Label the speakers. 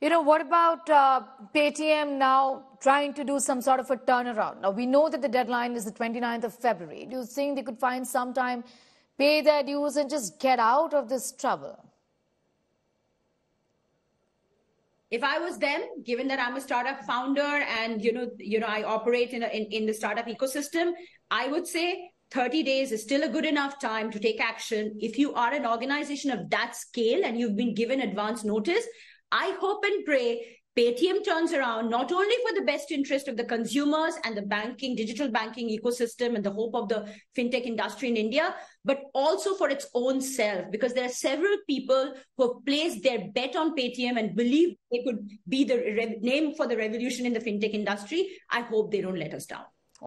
Speaker 1: You know, what about uh, Paytm now trying to do some sort of a turnaround? Now, we know that the deadline is the 29th of February. Do you think they could find some time, pay their dues, and just get out of this trouble?
Speaker 2: if I was them, given that I'm a startup founder and you know, you know, I operate in, a, in in the startup ecosystem, I would say 30 days is still a good enough time to take action. If you are an organization of that scale and you've been given advance notice, I hope and pray Paytm turns around not only for the best interest of the consumers and the banking, digital banking ecosystem and the hope of the fintech industry in India, but also for its own self, because there are several people who have placed their bet on Paytm and believe they could be the name for the revolution in the fintech industry. I hope they don't let us down.